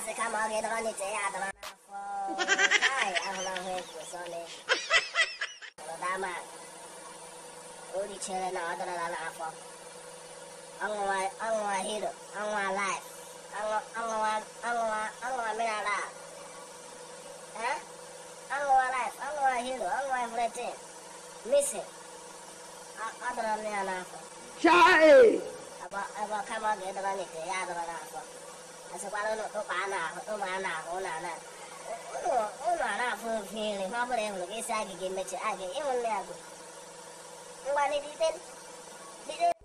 asị kama ọ ga-edọrọ n'ite ya adọrọ n'afọ ai ahụla ahụ egwu sọle dama o richere na ọ dọrọla n'afọ ọṅụwa hero ọṅụwa life. Ọṅụwa mineral ọṅụwa life ọṅụwa hero ọṅụwa everything. Missing ọ dọrọ ya n'afọ Chai! ebe ọ kama ọ ga-edọrọ n'ite ya adọrọ n'afọ ọsịkwara na-ahụ ụmụ a na-ahụ ụnụ a na ụnụ a na-afụ ofu nri ha ọbụla ịhụrụ ka esi agịga emechi agịga ịhụ nne bido